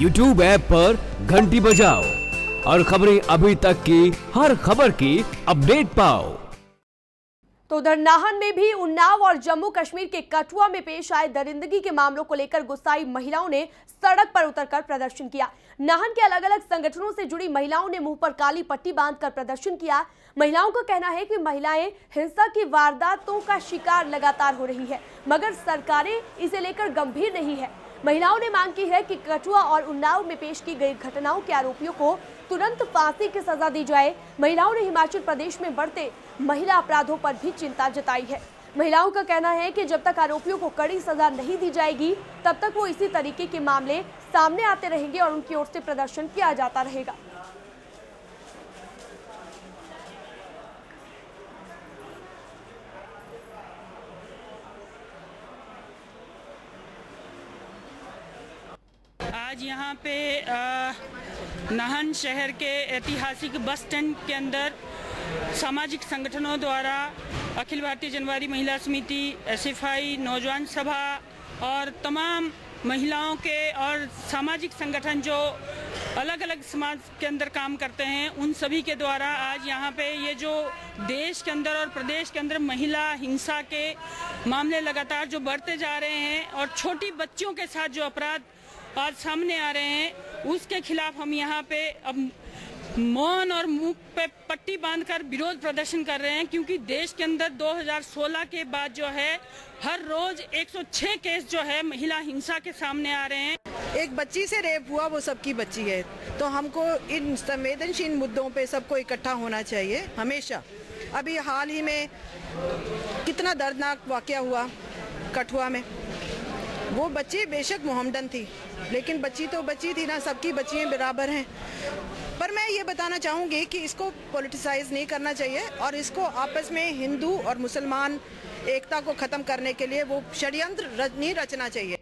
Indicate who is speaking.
Speaker 1: YouTube app पर घंटी बजाओ। और खबरें अभी तक की, हर खबर की अपडेट पाओ।
Speaker 2: तो उधर नाहन में भी उन्नाव और जम्मू कश्मीर के कठुआ में पेश आए दरिंदगी के मामलों को लेकर गुस्साई महिलाओं ने सड़क पर उतरकर प्रदर्शन किया। नाहन के अलग अलग संगठनों से जुड़ी महिलाओं ने मुँह पर काली पट्टी बांधकर प्रदर्शन किया। महिलाओं का कहना है कि महिलाएँ हिंसा की वारदातों का शिकार लगातार हो रही है, मगर सरकारें इसे लेकर गंभीर नहीं है। महिलाओं ने मांग की है कि कठुआ और उन्नाव में पेश की गई घटनाओं के आरोपियों को तुरंत फांसी की सजा दी जाए। महिलाओं ने हिमाचल प्रदेश में बढ़ते महिला अपराधों पर भी चिंता जताई है। महिलाओं का कहना है कि जब तक आरोपियों को कड़ी सजा नहीं दी जाएगी, तब तक वो इसी तरीके के मामले सामने आते रहेंगे और उनकी ओर से प्रदर्शन किया जाता रहेगा।
Speaker 3: आज यहाँ पे नाहन शहर के ऐतिहासिक बस स्टैंड के अंदर सामाजिक संगठनों द्वारा अखिल भारतीय जनवारी महिला समिति, एसएफआई, नौजवान सभा और तमाम महिलाओं के और सामाजिक संगठन जो अलग अलग समाज के अंदर काम करते हैं, उन सभी के द्वारा आज यहाँ पे ये जो देश के अंदर और प्रदेश के अंदर महिला हिंसा के मामले लगातार जो बढ़ते जा रहे हैं और छोटी बच्चियों के साथ जो अपराध आज सामने आ रहे हैं। उसके खिलाफ हम यहाँ पे अब मौन और मुँह पे पट्टी बांधकर विरोध प्रदर्शन कर रहे हैं, क्योंकि देश के अंदर 2016 के बाद जो है, हर रोज 106 केस जो है, महिला हिंसा के सामने आ रहे हैं।
Speaker 4: एक बच्ची से रेप हुआ, वो सबकी बच्ची है। तो हमको इन संवेदनशील मुद्दों पे सबको इकट्ठा होना चाहिए, हमेशा। अभी हाल ही में कितना दर्दनाक वाकया हुआ, कठुआ में। वो बच्ची बेशक मोहम्मदन थी, लेकिन बच्ची तो बच्ची थी ना, सबकी बच्चियाँ बराबर हैं। पर मैं ये बताना चाहूँगी कि इसको पॉलिटिसाइज नहीं करना चाहिए और इसको आपस में हिंदू और मुसलमान एकता को ख़त्म करने के लिए वो षडयंत्र नहीं रचना चाहिए।